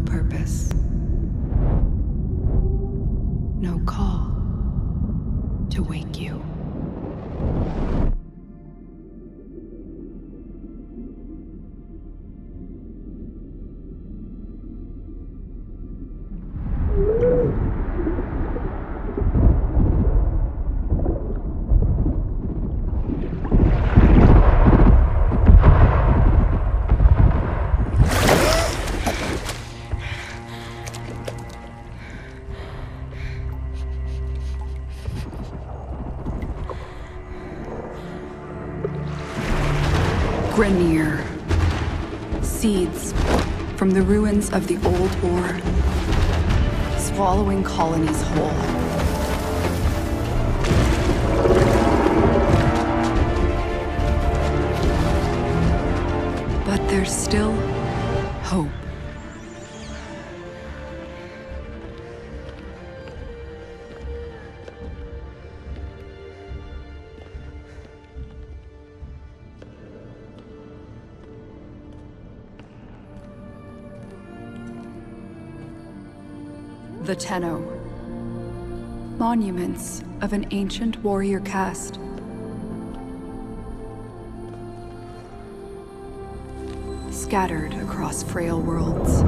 no purpose, no call to wake you. From the ruins of the old war, swallowing colonies whole. But there's still hope. The Tenno. Monuments of an ancient warrior caste. Scattered across frail worlds.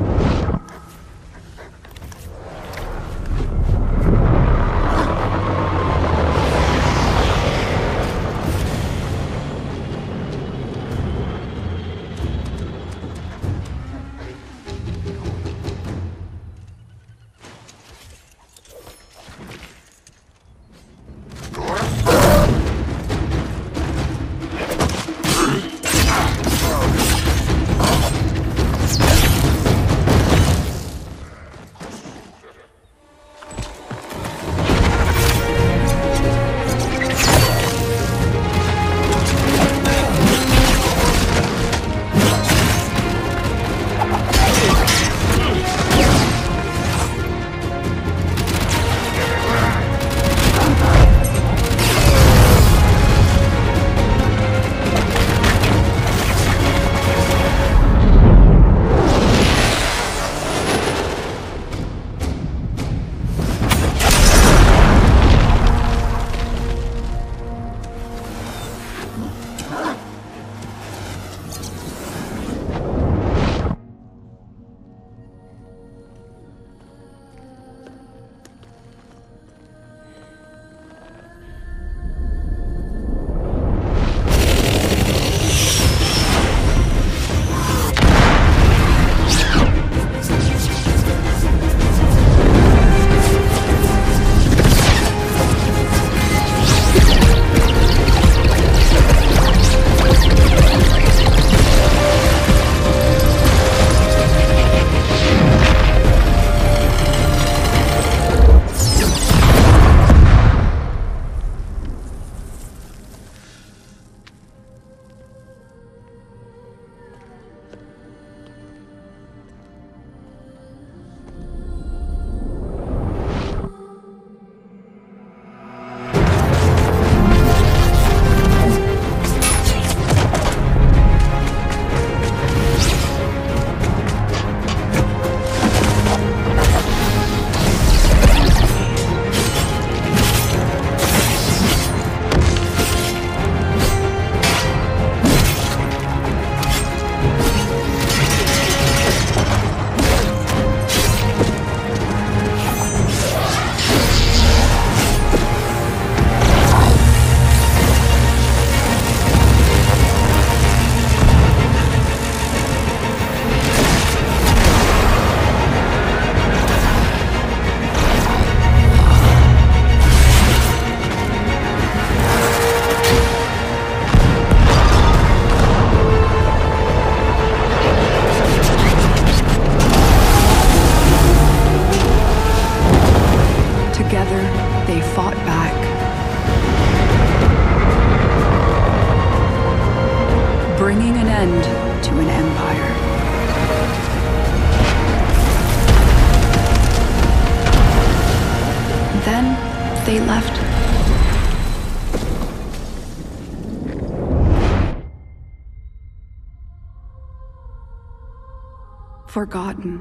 forgotten.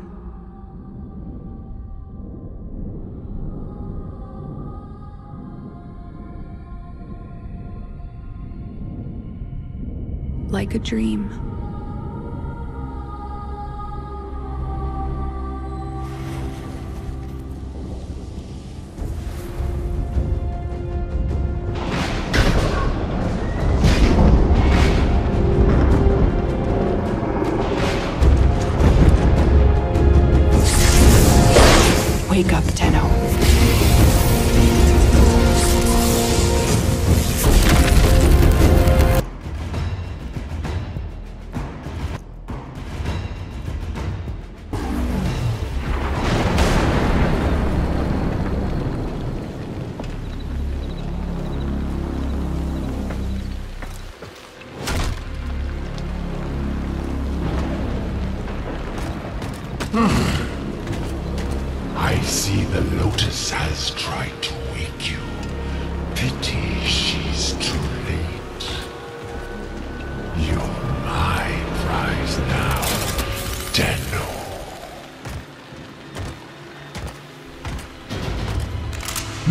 Like a dream.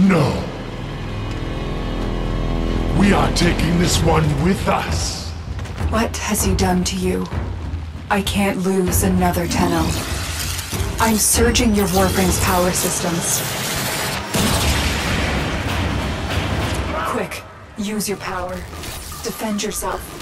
No. We are taking this one with us. What has he done to you? I can't lose another Tenno. I'm surging your Warframe's power systems. Quick, use your power. Defend yourself.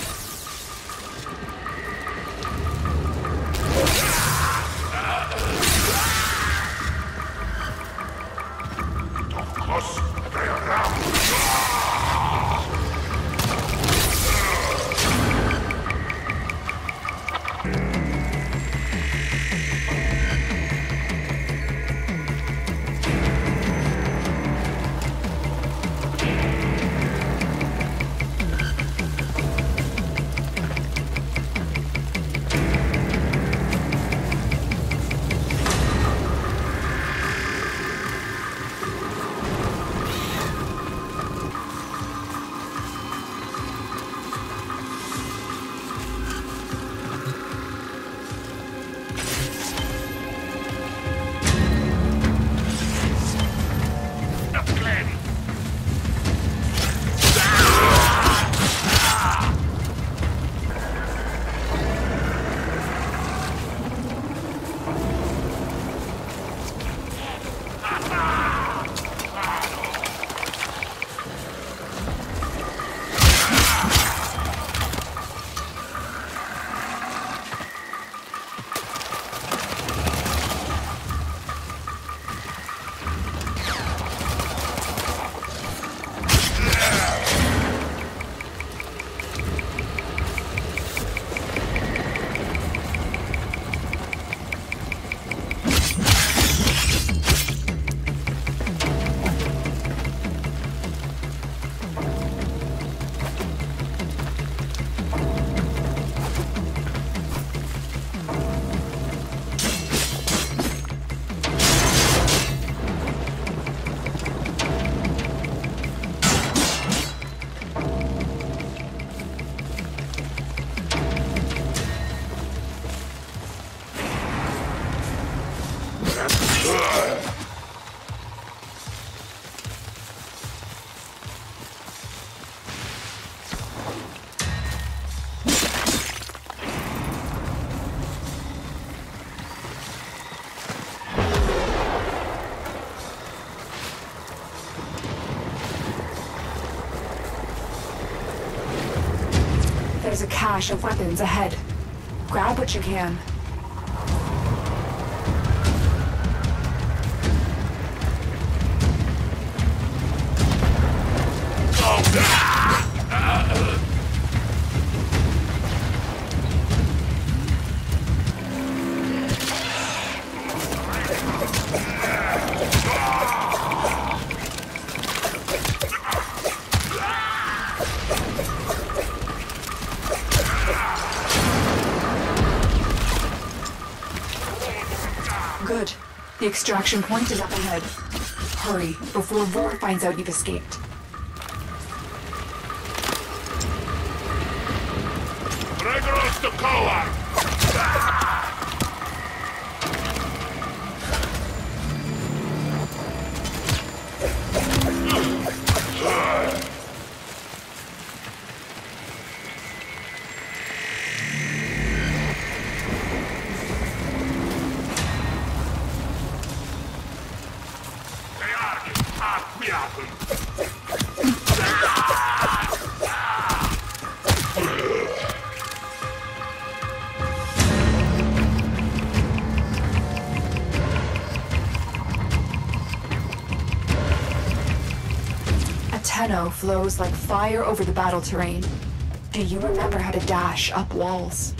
There's a cache of weapons ahead. Grab what you can. The extraction point is up ahead. Hurry, before Vor finds out you've escaped. Tenno flows like fire over the battle terrain. Do you remember how to dash up walls?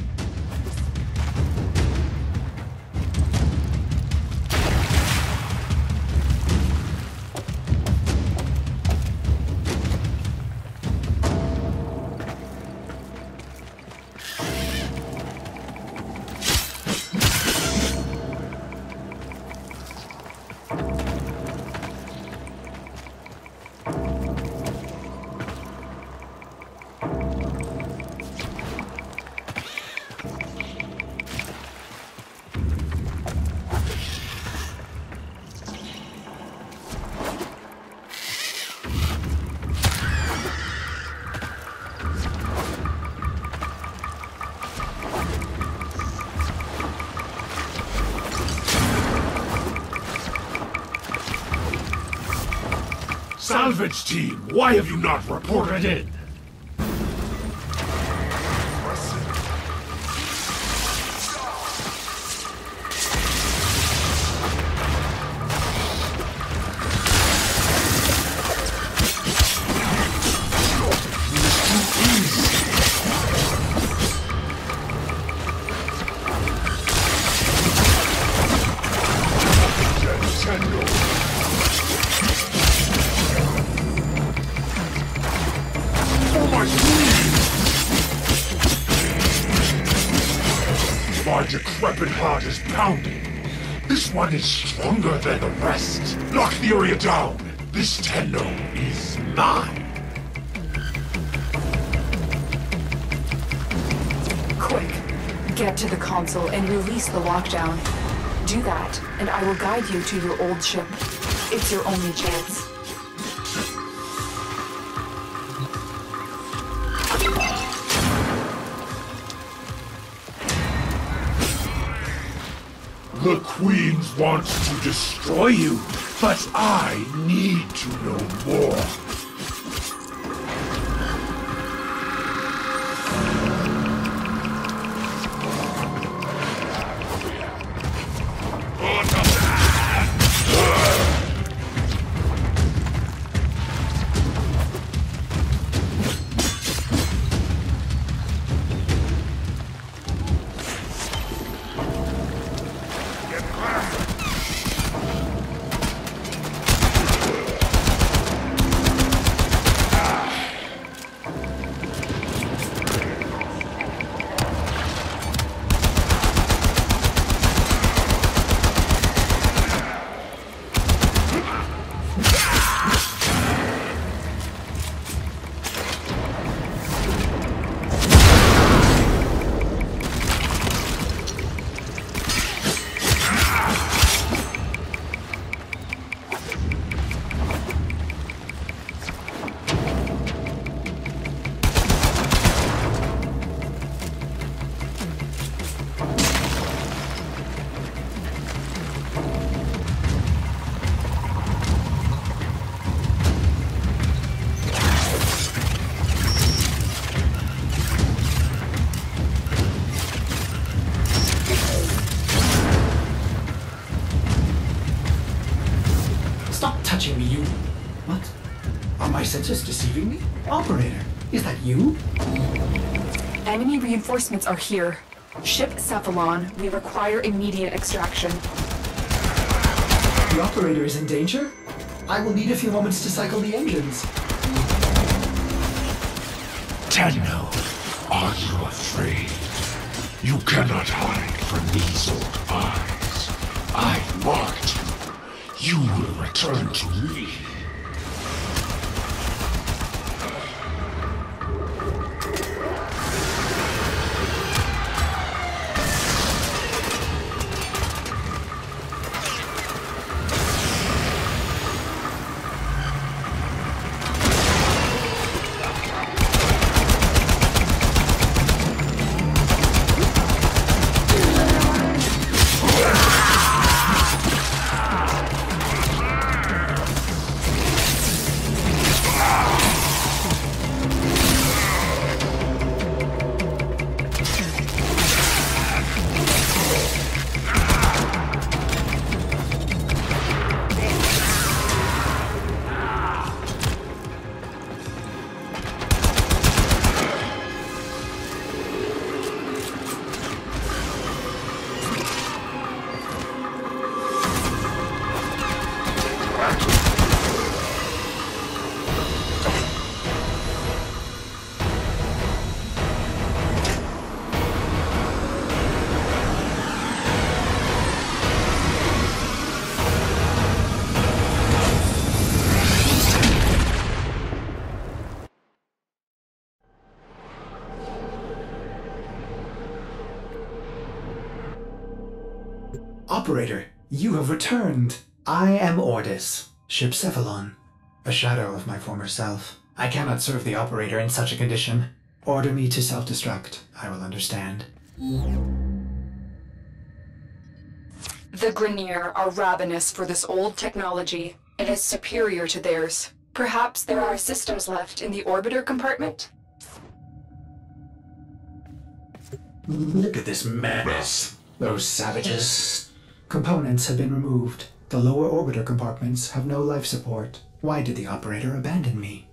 Salvage team, why have you not reported in? My decrepit heart is pounding. This one is stronger than the rest. Lock the area down. This Tenno is mine. Quick, get to the console and release the lockdown. Do that, and I will guide you to your old ship. It's your only chance. The Queen wants to destroy you, but I need to know more. Stop touching me, you. What? Are my senses deceiving me? Operator, is that you? Enemy reinforcements are here. Ship Cephalon, we require immediate extraction. The operator is in danger? I will need a few moments to cycle the engines. Tenno, are you afraid? You cannot hide from these old eyes. I've marked you. Will return to me. Have returned. I am Ordis, ship Cephalon, a shadow of my former self. I cannot serve the operator in such a condition. Order me to self destruct. I will understand. The Grineer are ravenous for this old technology. It is superior to theirs. Perhaps there are systems left in the orbiter compartment? Look at this madness. Those savages. Components have been removed. The lower orbiter compartments have no life support. Why did the operator abandon me?